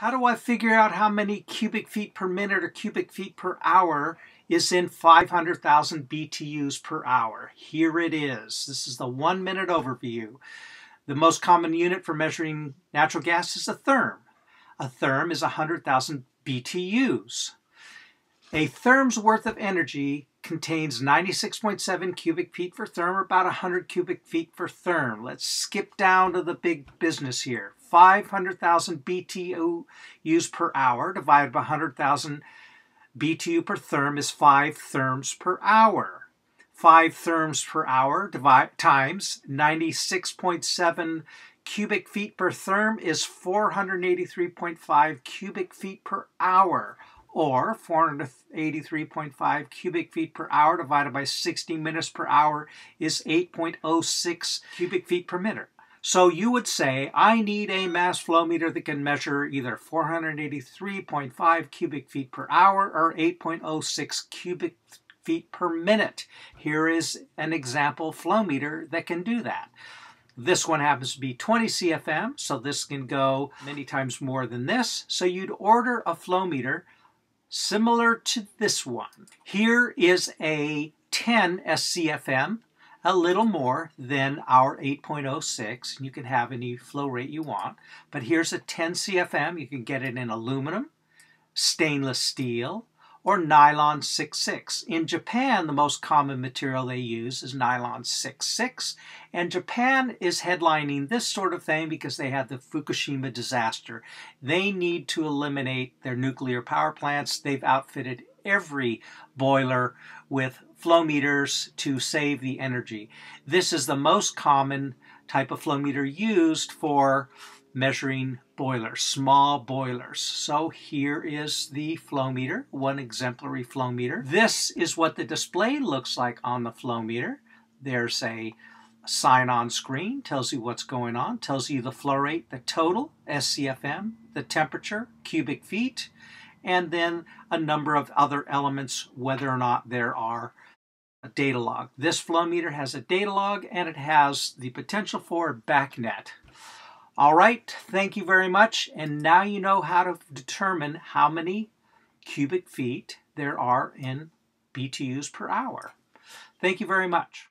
How do I figure out how many cubic feet per minute or cubic feet per hour is in 500,000 BTUs per hour? Here it is. This is the one minute overview. The most common unit for measuring natural gas is a therm. A therm is 100,000 BTUs. A therm's worth of energy contains 96.7 cubic feet per therm, or about 100 cubic feet per therm. Let's skip down to the big business here. 500,000 BTUs per hour divided by 100,000 BTU per therm is 5 therms per hour. 5 therms per hour divide, times 96.7 cubic feet per therm is 483.5 cubic feet per hour or 483.5 cubic feet per hour divided by 60 minutes per hour is 8.06 cubic feet per minute. So you would say, I need a mass flow meter that can measure either 483.5 cubic feet per hour or 8.06 cubic feet per minute. Here is an example flow meter that can do that. This one happens to be 20 CFM, so this can go many times more than this. So you'd order a flow meter similar to this one. Here is a 10 SCFM a little more than our 8.06. You can have any flow rate you want. But here's a 10 CFM. You can get it in aluminum, stainless steel, or nylon 66. In Japan, the most common material they use is nylon 66, and Japan is headlining this sort of thing because they had the Fukushima disaster. They need to eliminate their nuclear power plants. They've outfitted every boiler with flow meters to save the energy. This is the most common type of flow meter used for measuring boilers, small boilers. So here is the flow meter, one exemplary flow meter. This is what the display looks like on the flow meter. There's a sign on screen, tells you what's going on, tells you the flow rate, the total, SCFM, the temperature, cubic feet, and then a number of other elements, whether or not there are a data log. This flow meter has a data log and it has the potential for BACnet. All right, thank you very much. And now you know how to determine how many cubic feet there are in BTUs per hour. Thank you very much.